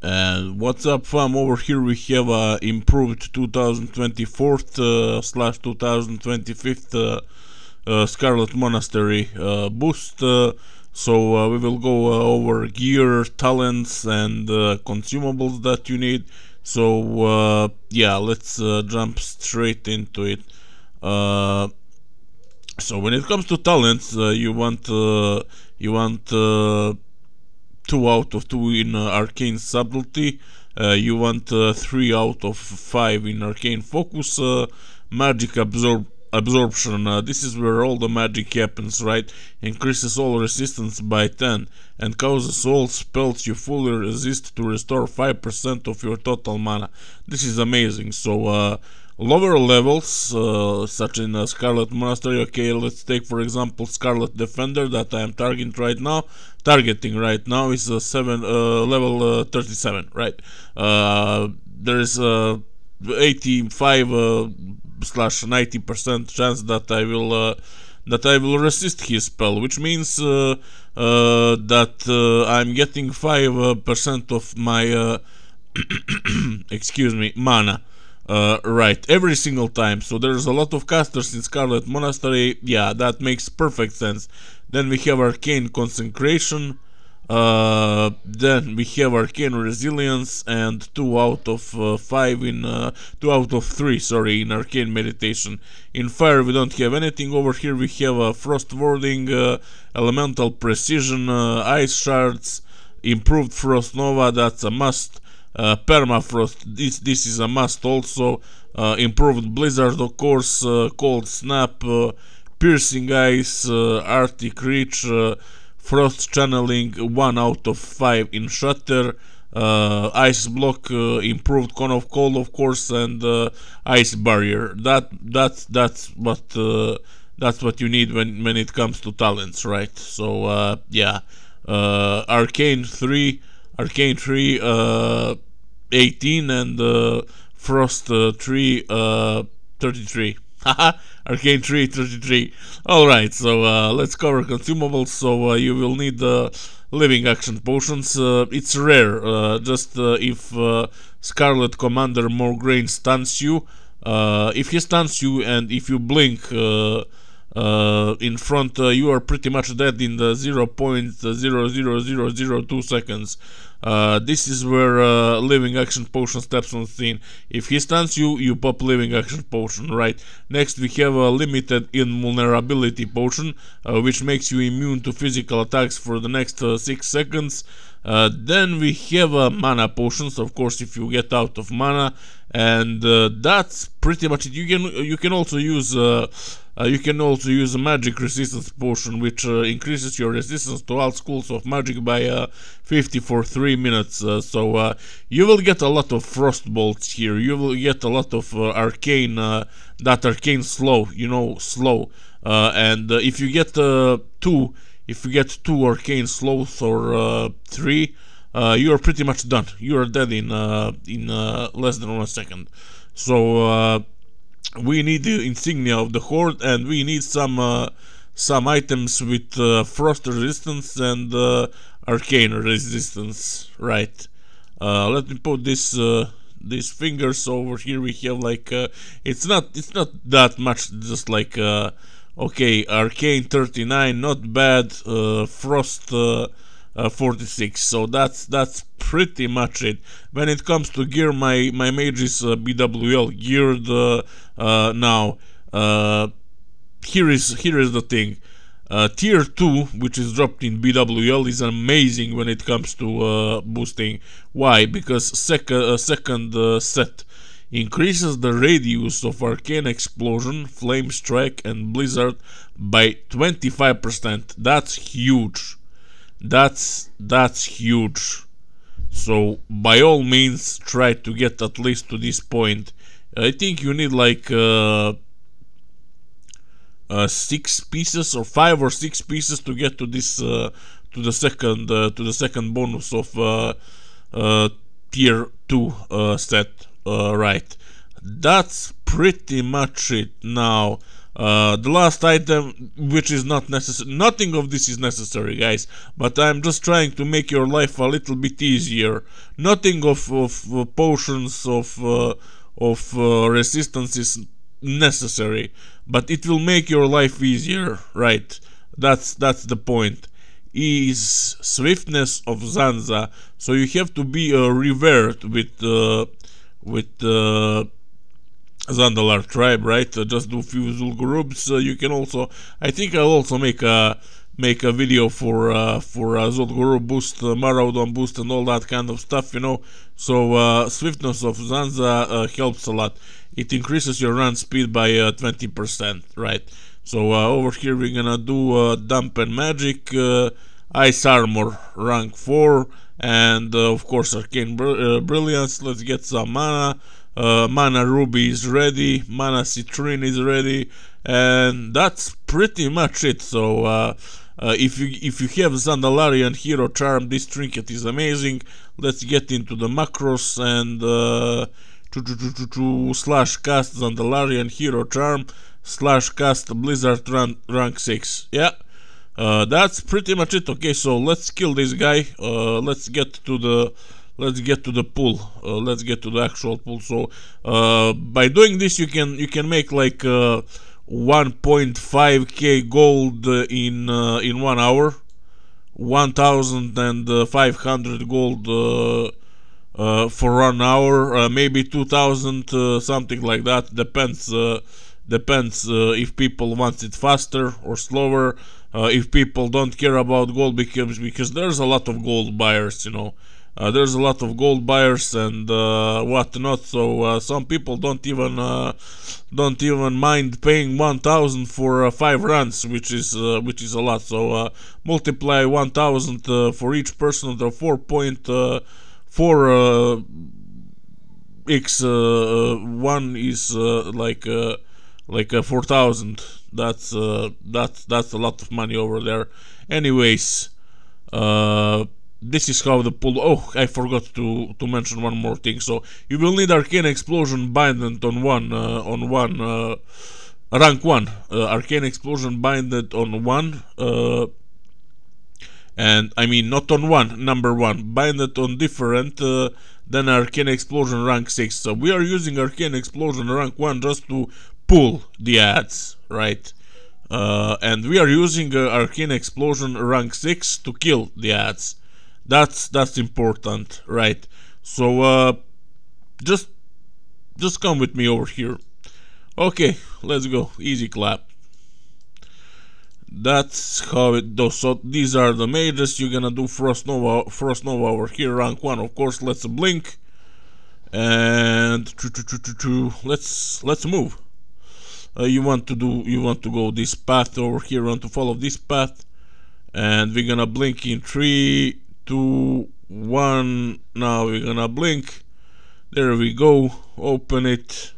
And what's up fam, over here we have a improved 2024 uh, slash 2025 uh, uh, Scarlet Monastery uh, boost. Uh, so uh, we will go over gear, talents and consumables that you need. So yeah, let's jump straight into it. so when it comes to talents, you want you want two out of two in uh, arcane subtlety. Uh, you want uh, three out of five in arcane focus. magic absorb absorption uh, this is where all the magic happens right increases all resistance by 10 and causes all spells you fully resist to restore 5% of your total mana this is amazing so uh, lower levels uh, such in Scarlet Monastery okay let's take for example Scarlet Defender that I am targeting right now targeting right now is a 7 uh, level uh, 37 right uh, there is a 85 slash 90 percent chance that I will that I will resist his spell, which means uh, uh, that uh, I'm getting 5% of my, excuse me, mana. Uh, right, every single time. So there's a lot of casters in Scarlet Monastery. Yeah, that makes perfect sense. Then we have Arcane Concentration. Uh, then we have Arcane Resilience and 2 out of uh, 5 in... Uh, 2 out of 3, sorry, in Arcane Meditation. In Fire we don't have anything. Over here we have uh, Frost Warding, uh, Elemental Precision, uh, Ice Shards, Improved Frost Nova, that's a must uh, permafrost this this is a must also. Uh, improved blizzard of course uh, cold snap uh, piercing ice uh, arctic reach uh, frost channeling one out of five in shatter ice block improved cone of cold of course and ice barrier. That that's that's what that's what you need when when it comes to talents right? So yeah. Arcane 3 arcane 3 18 and uh, Frost uh, 3 uh, 33. Haha, Arcane 3 33. Alright, so uh, let's cover consumables. So uh, you will need the living action potions. Uh, it's rare, uh, just if Scarlet Commander Mograine stuns you. if he stuns you and if you blink uh, in front, uh, you are pretty much dead in the 0.00002 seconds. Uh, this is where uh, living action potion steps on scene. If he stuns you, you pop living action potion, right? Next we have a limited invulnerability potion, uh, which makes you immune to physical attacks for the next uh, 6 seconds. Uh, then we have uh, mana potions, of course, if you get out of mana, and uh, that's pretty much it. You can you can also use uh, uh, you can also use a magic resistance potion, which uh, increases your resistance to all schools of magic by 50 for three minutes. so you will get a lot of frost bolts here. You will get a lot of arcane that arcane slow, you know, slow. and if you get two if you get two arcane sloth or uh, three, uh, you are pretty much done. You are dead in uh, in uh, less than one second. So uh, we need the insignia of the horde, and we need some uh, some items with frost resistance and arcane resistance. Right. let me put this these fingers over here. We have like it's not it's not that much, just like Okay, Arcane 39, not bad. Uh, Frost uh, uh, 46. So that's that's pretty much it. When it comes to gear, my my mage is uh, BWL geared uh, uh, now. here is here is the thing. tier 2, which is dropped in BWL, is amazing when it comes to boosting. Why? Because sec second set increases the radius of arcane explosion, flame strike and blizzard by 25%. That's huge. That's that's huge. So by all means try to get at least to this point. I think you need like uh, uh, six pieces or five or six pieces to get to this uh, to the second uh, to the second bonus of uh, uh, tier 2 set right that's pretty much it now Uh, the last item, which is not necessary, nothing of this is necessary, guys. But I'm just trying to make your life a little bit easier. Nothing of of uh, potions of uh, of uh, resistance is necessary, but it will make your life easier, right? That's that's the point. Is swiftness of Zanza, so you have to be uh, revered with uh, with uh, Zandalar tribe, right? Uh, just do few Zul'Gurubs. Uh, you can also, I think I'll also make a make a video for uh, for uh, Zul'Gurub boost, uh, Maraudon boost, and all that kind of stuff, you know. So uh, swiftness of Zanza uh, helps a lot. It increases your run speed by 20%, right? So over here we're gonna do dampen magic, ice armor, rank 4, and of course arcane br brilliance. Let's get some mana uh, mana ruby is ready mana citrine is ready and that's pretty much it. So uh, uh, if you if you have Zandalarian hero charm this trinket is amazing. Let's get into the macros and uh, to, to, to, slash cast Zandalarian hero charm slash cast blizzard rank, rank 6 yeah. Uh, that's pretty much it. Okay so let's kill this guy. Uh, let's get to the let's get to the pull. Uh, let's get to the actual pull. So uh, by doing this you can you can make like uh, 1.5k gold in uh, in one hour. 1500 gold uh, uh, for one hour. Maybe 2000 something like that. Depends depends if people want it faster or slower. If people don't care about gold because because there's a lot of gold buyers you know uh, there's a lot of gold buyers and uh, whatnot so uh, some people don't even uh, don't even mind paying 1000 for uh, five runs which is uh, which is a lot. So multiply 1000 for each person the 4.4 x one is like like 4000 that's that's that's a lot of money over there. Anyways uh this is how the pull oh I forgot to to mention one more thing. So you will need arcane explosion binded on one uh, on one uh, rank one. Uh, arcane explosion binded on one uh, and I mean not on one number one. Binded on different uh, than arcane explosion rank 6 so we are using arcane explosion rank 1 just to pull the ads right? Uh, and we are using arcane explosion rank 6 to kill the ads that's that's important right? So uh just just come with me over here. Okay let's go. Easy clap. That's how it does so these are the mages you're gonna do frost nova frost nova over here. Rank one of course. Let's blink. And let's let's move. Uh, you want to do you want to go this path over here. Want to follow this path. And we're gonna blink in three two, one. Now we're gonna blink. There we go. Open it.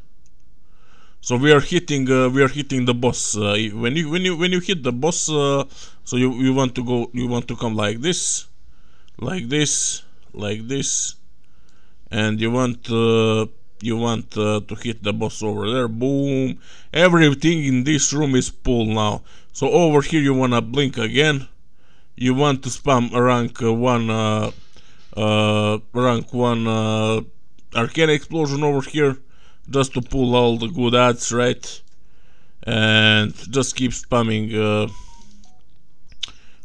So we are hitting. Uh, we are hitting the boss. Uh, when you when you when you hit the boss, uh, so you you want to go. You want to come like this, like this, like this, and you want. Uh, you want uh, to hit the boss over there boom everything in this room is full now so over here you wanna blink again you want to spam rank 1 uh, uh, rank 1 uh, arcane explosion over here just to pull all the good ads right? And just keep spamming uh,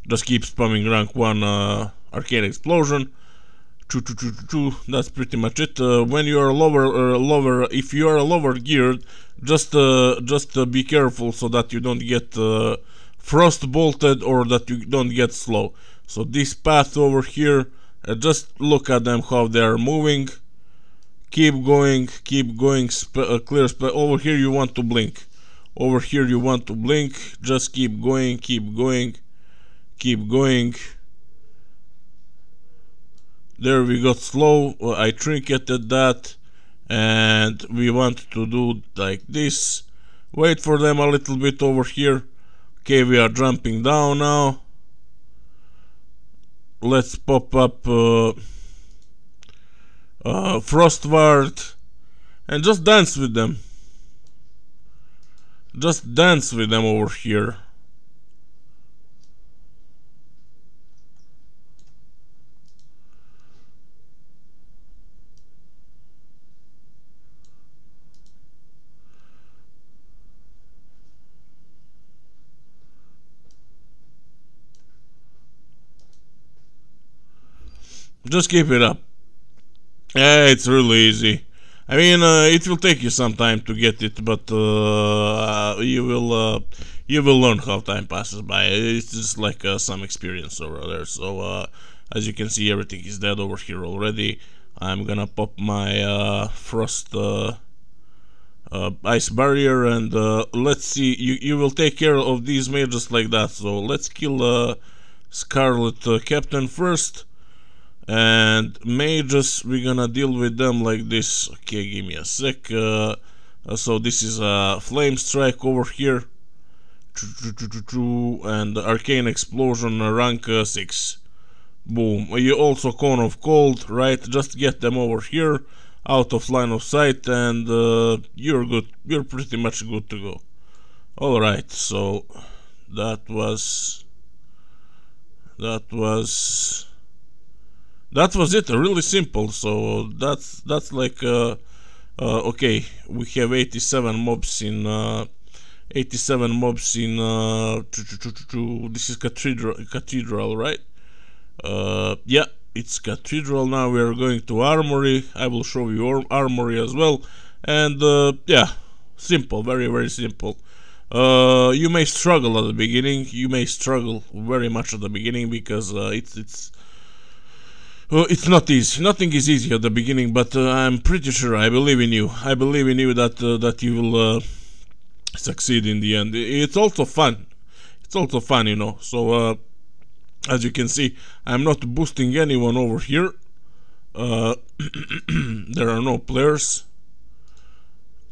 just keep spamming rank 1 uh, arcane explosion. Choo, choo, choo, choo, that's pretty much it. Uh, when you are lower uh, lower if you are lower geared just uh, just uh, be careful so that you don't get uh, frost bolted or that you don't get slow. So this path over here uh, just look at them how they are moving. Keep going keep going uh, clear over here you want to blink. Over here you want to blink just keep going keep going keep going. There we got slow I trinketed that and we want to do like this. Wait for them a little bit over here Okay, we are jumping down now. Let's pop up uh, uh, Frostward and just dance with them. just dance with them over here. Just keep it up. Yeah, it's really easy. I mean, uh, it will take you some time to get it, but uh, you will uh, you will learn how time passes by. It's just like uh, some experience over there. So uh, as you can see, everything is dead over here already. I'm gonna pop my uh, frost ice barrier, and let's see. You you will take care of these mages like that. So let's kill Scarlet Captain first and mages we're gonna deal with them like this. Okay give me a sec uh, uh so this is a flame strike over here. And arcane explosion rank uh, 6 boom. You also cone of cold right? Just get them over here out of line of sight and uh, you're good. You're pretty much good to go. All right so that was that was that was it really simple. So that's that's like uh, uh, okay we have 87 mobs in uh, 87 mobs in uh, this is cathedral cathedral right? Uh, yeah it's cathedral. Now we are going to armory. I will show you armory as well. And uh, yeah simple very very simple. You may struggle at the beginning. You may struggle very much at the beginning because it's it's well, it's not easy. Nothing is easy at the beginning, but uh, I'm pretty sure. I believe in you. I believe in you that uh, that you will uh, succeed in the end. It's also fun. It's also fun, you know. So uh, as you can see, I'm not boosting anyone over here. Uh, there are no players.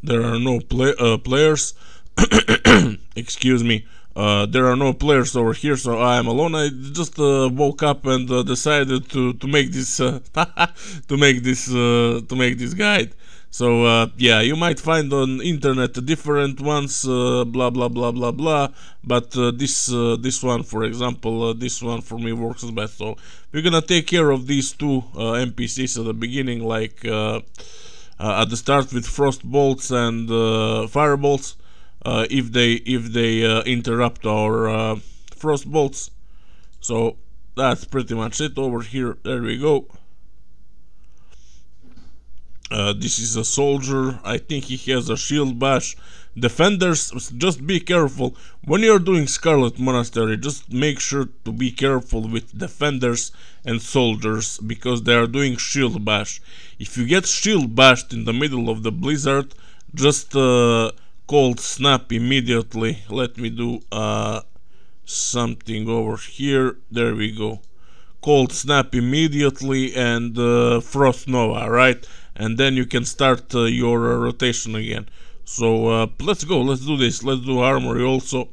There are no play uh, players. Excuse me. Uh, there are no players over here, so I am alone. I just uh, woke up and uh, decided to to make this uh, to make this uh, to make this guide. So uh, yeah, you might find on internet different ones, blah blah blah blah blah. But this this one, for example, this one for me works best. So we're gonna take care of these two NPCs at the beginning, like at the start with frost bolts and firebolts uh, if they if they uh, interrupt our uh, frost bolts. So that's pretty much it over here. There we go. Uh, this is a soldier. I think he has a shield bash. Defenders just be careful. When you're doing Scarlet Monastery just make sure to be careful with defenders and soldiers because they are doing shield bash. If you get shield bashed in the middle of the blizzard just uh, cold snap immediately. Let me do uh, something over here. There we go. Cold snap immediately and uh, frost nova right? And then you can start uh, your uh, rotation again. So uh, let's go. Let's do this. Let's do armory also.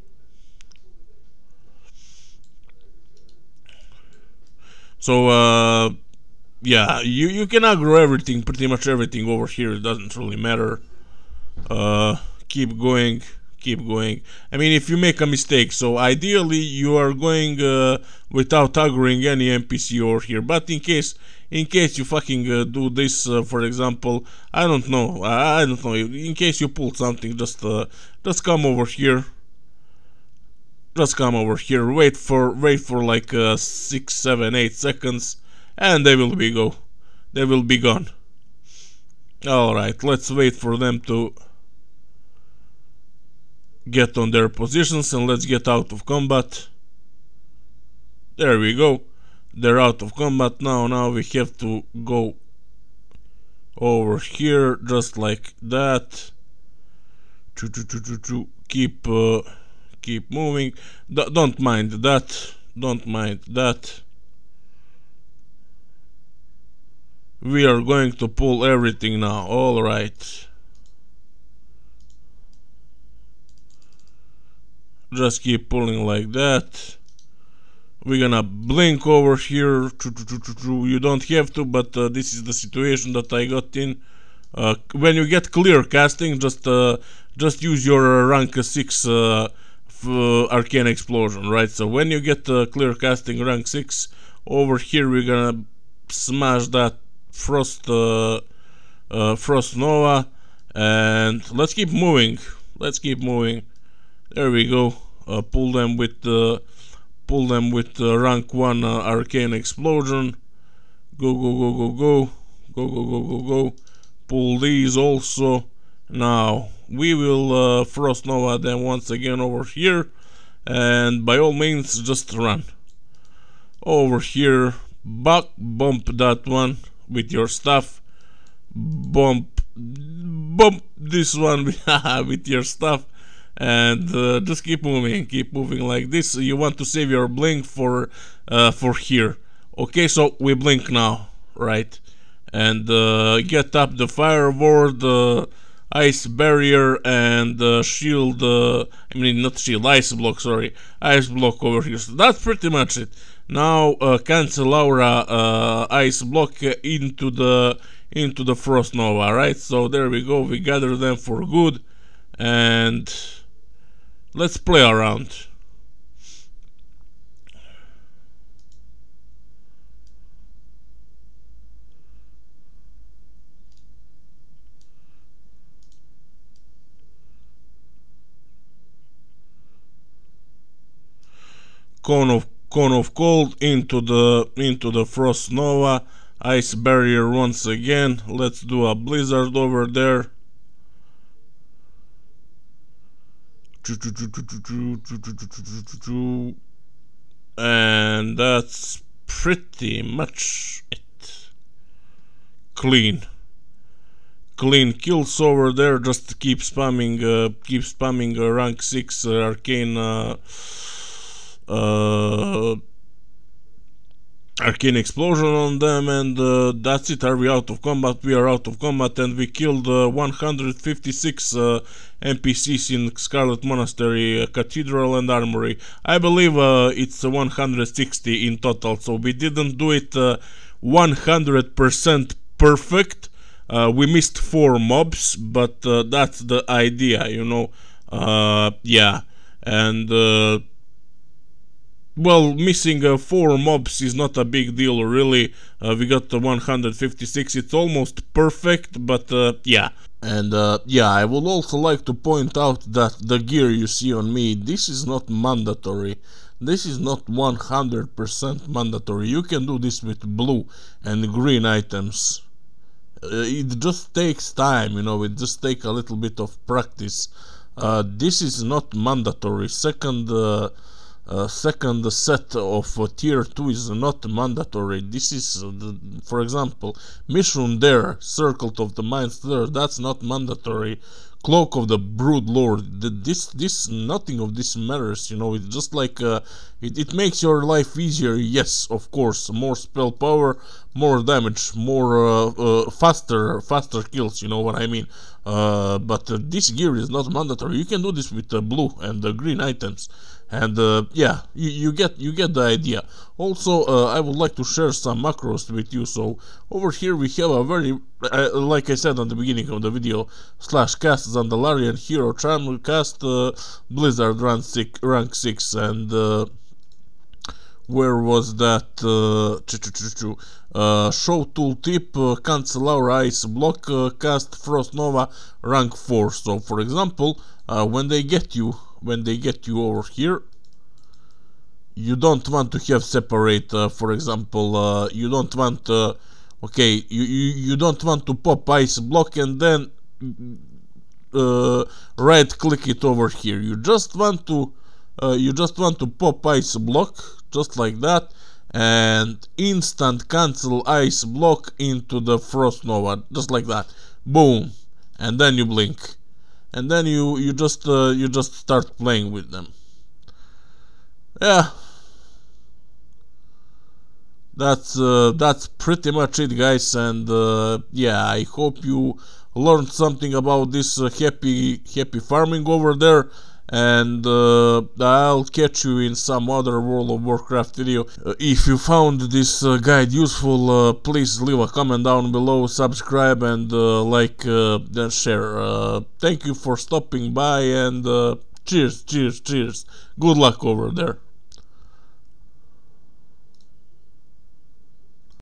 So uh, yeah you you can aggro everything pretty much everything over here. It doesn't really matter. Uh keep going keep going. I mean if you make a mistake so ideally you are going uh, without aggroing any npc over here. But in case in case you fucking uh, do this uh, for example i don't know I, I, don't know in case you pull something just uh, just come over here. Just come over here. Wait for wait for like uh, six seven eight seconds and they will be go they will be gone. All right let's wait for them to get on their positions and let's get out of combat. There we go. They're out of combat now. Now we have to go over here just like that. Keep uh, keep moving. D don't mind that. Don't mind that. We are going to pull everything now. All right just keep pulling like that. We're gonna blink over here. You don't have to but uh, this is the situation that I got in. Uh, when you get clear casting just uh, just use your rank 6 uh, arcane explosion right? So when you get uh, clear casting rank 6 over here we're gonna smash that frost uh, uh, frost nova. And let's keep moving. Let's keep moving there we go. Uh, pull them with the pull them with the rank 1 uh, arcane explosion. Go go go go go. Go go go go go. Pull these also. Now we will uh, frost nova them once again over here. And by all means just run. Over here. Back bump that one with your stuff. Bump bump this one with your stuff and uh, just keep moving keep moving like this. You want to save your blink for uh, for here. Okay so we blink now right? And uh, get up the fireboard uh, ice barrier and uh, shield uh, I mean not shield ice block sorry. Ice block over here. So that's pretty much it. Now uh, cancel aura uh, ice block into the into the frost nova right? So there we go. We gather them for good. And let's play around. Cone of cone of cold into the into the frost nova. Ice barrier once again. Let's do a blizzard over there and that's pretty much it. Clean. Clean kills over there just keep spamming uh, keep spamming uh, rank 6 uh, arcane uh, uh, arcane explosion on them and uh, that's it. Are we out of combat? We are out of combat and we killed uh, 156 uh, npcs in scarlet monastery uh, cathedral and armory. I believe uh, it's 160 in total. So we didn't do it 100% perfect. We missed four mobs but that's the idea you know? Yeah. And well, missing uh, four mobs is not a big deal, really. Uh, we got 156, it's almost perfect, but uh, yeah. And uh, yeah, I would also like to point out that the gear you see on me, this is not mandatory. This is not 100% mandatory. You can do this with blue and green items. Uh, it just takes time, you know, it just takes a little bit of practice. Uh, this is not mandatory. Second uh, second set of uh, tier 2 is not mandatory. This is uh, the, for example Mish'undare circle of the minds there that's not mandatory. Cloak of the brood lord this this nothing of this matters you know it's just like uh, it, it makes your life easier yes of course more spell power more damage more uh, faster faster kills you know what i mean? But this gear is not mandatory. You can do this with the blue and the green items and uh, yeah you, you, get you get the idea. Also uh, I would like to share some macros with you. So over here we have a very uh, like I said on the beginning of the video slash cast Zandalarian hero charm cast uh, Blizzard rank 6, rank 6 and uh, where was that uh, uh, show tooltip uh, cancel aura ice block cast frost nova rank 4 so for example when they get you when they get you over here you don't want to have separate uh, for example uh, you don't want uh, okay you, you you don't want to pop ice block and then uh, right click it over here. You just want to uh, you just want to pop ice block just like that and instant cancel ice block into the frost nova just like that. Boom. And then you blink and then you you just uh, you just start playing with them. Yeah. That's uh, that's pretty much it guys and uh, yeah i hope you learned something about this uh, happy happy farming over there and uh, I'll catch you in some other World of Warcraft video. Uh, if you found this uh, guide useful, uh, please leave a comment down below, subscribe and uh, like and share. thank you for stopping by and cheers, cheers, cheers. Good luck over there.